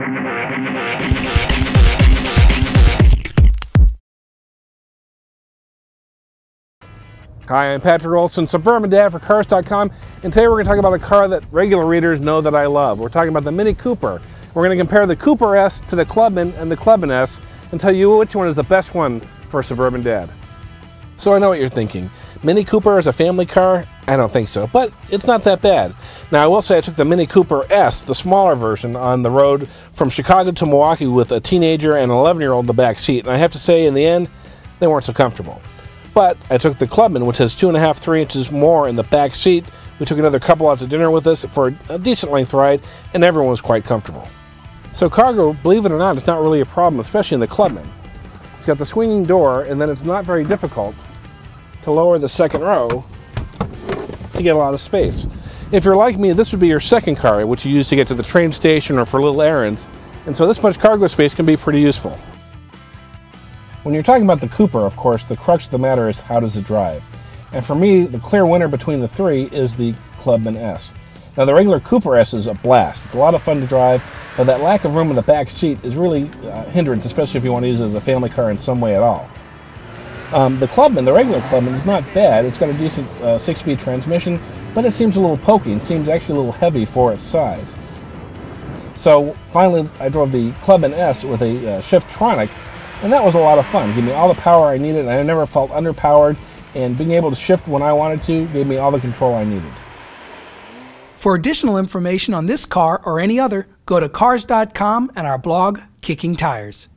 Hi, I'm Patrick Olsen, Suburban Dad for Cars.com, and today we're going to talk about a car that regular readers know that I love. We're talking about the Mini Cooper. We're going to compare the Cooper S to the Clubman and the Clubman S and tell you which one is the best one for Suburban Dad. So I know what you're thinking. Mini Cooper is a family car? I don't think so, but it's not that bad. Now, I will say I took the Mini Cooper S, the smaller version, on the road from Chicago to Milwaukee with a teenager and an 11 year old in the back seat, and I have to say, in the end, they weren't so comfortable. But I took the Clubman, which has two and a half, three inches more in the back seat. We took another couple out to dinner with us for a decent length ride, and everyone was quite comfortable. So cargo, believe it or not, is not really a problem, especially in the Clubman. It's got the swinging door, and then it's not very difficult to lower the second row to get a lot of space. If you're like me, this would be your second car, which you use to get to the train station or for little errands. And so this much cargo space can be pretty useful. When you're talking about the Cooper, of course, the crux of the matter is how does it drive? And for me, the clear winner between the three is the Clubman S. Now, the regular Cooper S is a blast. It's a lot of fun to drive, but that lack of room in the back seat is really a hindrance, especially if you want to use it as a family car in some way at all. Um, the Clubman, the regular Clubman, is not bad. It's got a decent uh, six-speed transmission, but it seems a little pokey and seems actually a little heavy for its size. So finally, I drove the Clubman S with a uh, Shifttronic, and that was a lot of fun. It gave me all the power I needed, and I never felt underpowered. And being able to shift when I wanted to gave me all the control I needed. For additional information on this car or any other, go to cars.com and our blog, Kicking Tires.